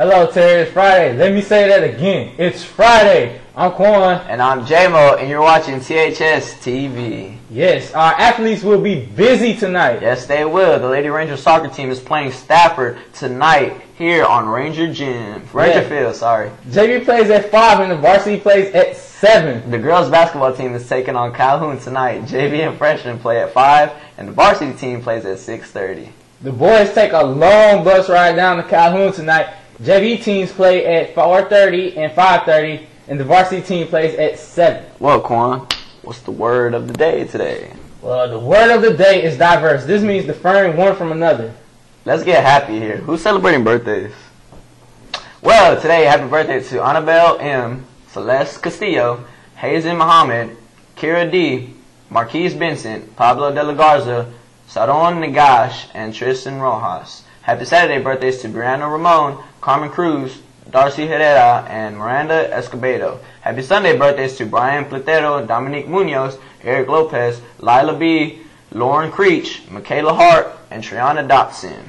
Hello, Terry. It's Friday. Let me say that again. It's Friday. I'm Quan. And I'm JMO, and you're watching THS TV. Yes, our athletes will be busy tonight. Yes, they will. The Lady Ranger soccer team is playing Stafford tonight here on Ranger Gym. Ranger Yeah. Field, sorry. JV plays at 5 and the varsity plays at 7. The girls basketball team is taking on Calhoun tonight. JV and freshmen play at 5, and the varsity team plays at 6.30. The boys take a long bus ride down to Calhoun tonight. JV teams play at 4.30 and 5.30, and the varsity team plays at 7. Well, Quan, what's the word of the day today? Well, the word of the day is diverse. This means differing one from another. Let's get happy here. Who's celebrating birthdays? Well, today, happy birthday to Annabelle M., Celeste Castillo, Hazen Muhammad, Kira D., Marquise Benson, Pablo de la Garza, Saron Nagash, and Tristan Rojas. Happy Saturday birthdays to Brianna Ramon, Carmen Cruz, Darcy Herrera, and Miranda Escobedo. Happy Sunday birthdays to Brian Platero, Dominique Munoz, Eric Lopez, Lila B., Lauren Creech, Michaela Hart, and Triana Dotson.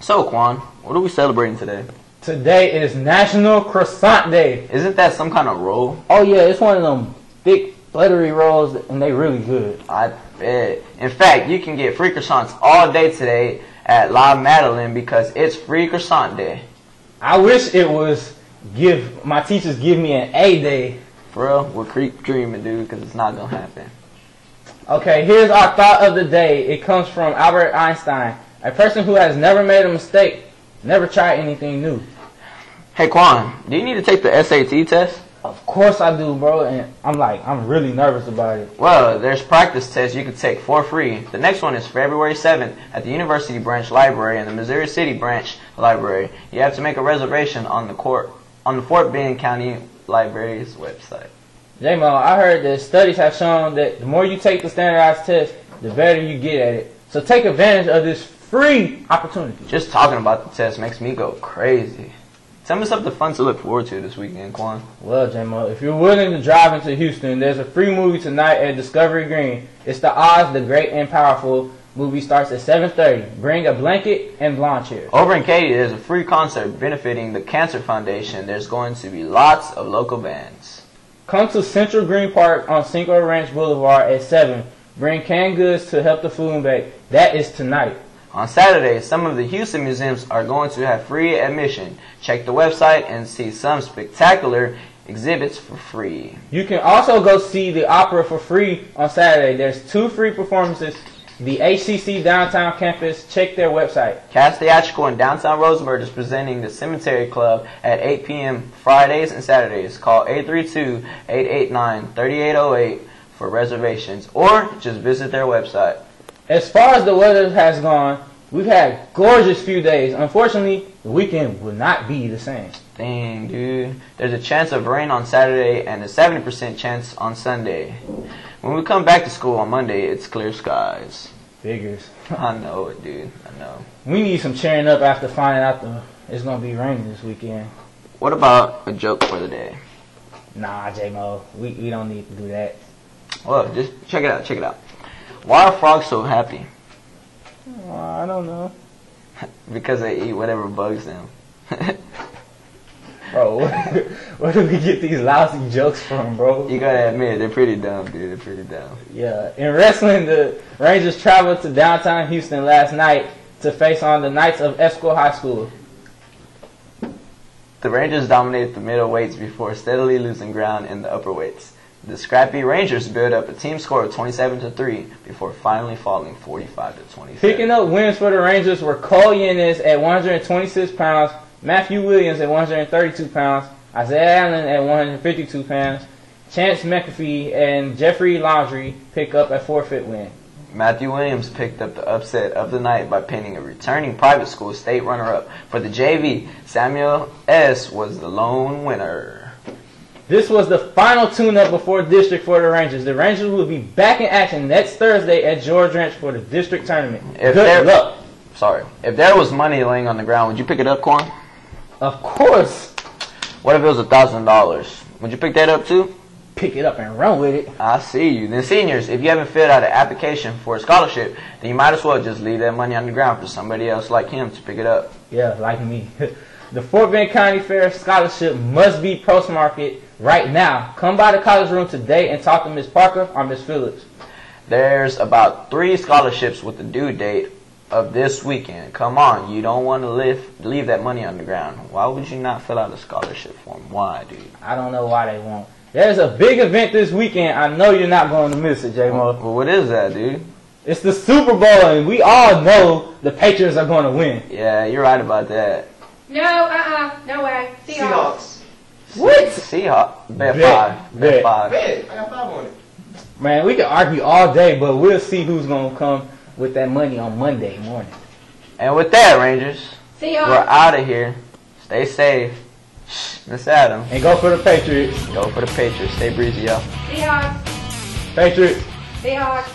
So, Quan, what are we celebrating today? Today is National Croissant Day. Isn't that some kind of roll? Oh yeah, it's one of them thick, buttery rolls, and they really good. I bet. In fact, you can get free croissants all day today at La Madeleine because it's free croissant day. I wish it was give my teachers give me an A day. For real, we're creep dreaming, dude, because it's not gonna happen. Okay, here's our thought of the day. It comes from Albert Einstein. A person who has never made a mistake, never tried anything new. Hey, Quan, do you need to take the SAT test? Of course I do, bro, and I'm like, I'm really nervous about it. Well, there's practice tests you can take for free. The next one is February 7th at the University Branch Library and the Missouri City Branch Library. You have to make a reservation on the court on the Fort Bend County Library's website. J-Mo, I heard that studies have shown that the more you take the standardized test, the better you get at it. So take advantage of this free opportunity. Just talking about the test makes me go crazy. Tell me something fun to look forward to this weekend, Quan. Well, J-Mo, if you're willing to drive into Houston, there's a free movie tonight at Discovery Green. It's the Oz, the Great and Powerful movie starts at 7.30. Bring a blanket and lawn chairs. Over in Katy, there's a free concert benefiting the Cancer Foundation. There's going to be lots of local bands. Come to Central Green Park on Cinco Ranch Boulevard at 7. Bring canned goods to help the food bank. That is tonight. On Saturday, some of the Houston museums are going to have free admission. Check the website and see some spectacular exhibits for free. You can also go see the opera for free on Saturday. There's two free performances. The HCC downtown campus. Check their website. Cast Theatrical in downtown Rosenberg is presenting the Cemetery Club at 8 p.m. Fridays and Saturdays. Call 832-889-3808 for reservations or just visit their website. As far as the weather has gone, we've had gorgeous few days. Unfortunately, the weekend will not be the same. Dang, dude. There's a chance of rain on Saturday and a 70% chance on Sunday. When we come back to school on Monday, it's clear skies. Figures. I know it, dude. I know. We need some cheering up after finding out the it's gonna be raining this weekend. What about a joke for the day? Nah, J Mo, we, we don't need to do that. Well, just check it out. Check it out. Why are frogs so happy? Uh, I don't know. because they eat whatever bugs them. Bro, where do we get these lousy jokes from, bro? you gotta admit, they're pretty dumb, dude. They're pretty dumb. Yeah, in wrestling, the Rangers traveled to downtown Houston last night to face on the Knights of Esco High School. The Rangers dominated the middle weights before steadily losing ground in the upper weights. The scrappy Rangers built up a team score of 27 to 3 before finally falling 45 to 27. Picking up wins for the Rangers were Cole Yenes at 126 pounds, Matthew Williams at 132 pounds, Isaiah Allen at 152 pounds, Chance McAfee and Jeffrey Laundry pick up a forfeit win. Matthew Williams picked up the upset of the night by pinning a returning private school state runner-up. For the JV, Samuel S. was the lone winner. This was the final tune-up before district for the Rangers. The Rangers will be back in action next Thursday at George Ranch for the district tournament. If Good there- luck. Sorry. If there was money laying on the ground, would you pick it up, Quan? Of course, What if it was a thousand dollars? Would you pick that up too? pick it up and run with it. I see you. Then seniors, if you haven't filled out an application for a scholarship, then you might as well just leave that money on the ground for somebody else like him to pick it up. Yeah, like me. The Fort Bend County Fair Scholarship must be postmarket right now. Come by the college room today and talk to Miss Parker or Miss Phillips. There's about three scholarships with the due date of this weekend. Come on, you don't want to leave, leave that money on the ground. Why would you not fill out a scholarship form? Why, dude? I don't know why they won't. There's a big event this weekend. I know you're not going to miss it, J-Mo. Well, what is that, dude? It's the Super Bowl, and we all know the Patriots are going to win. Yeah, you're right about that. No, uh-uh, no way. Seahawks. What? Seahawks. Bet, Bet. five. Bet, Bet. five. Bet. I got five on it. Man, we can argue all day, but we'll see who's going to come with that money on Monday morning. And with that, Rangers, we're out of here. Stay safe. Shh, Miss Adam, And go for the Patriots. go for the Patriots. Stay breezy, y'all. Seahawks. Patriots. Seahawks.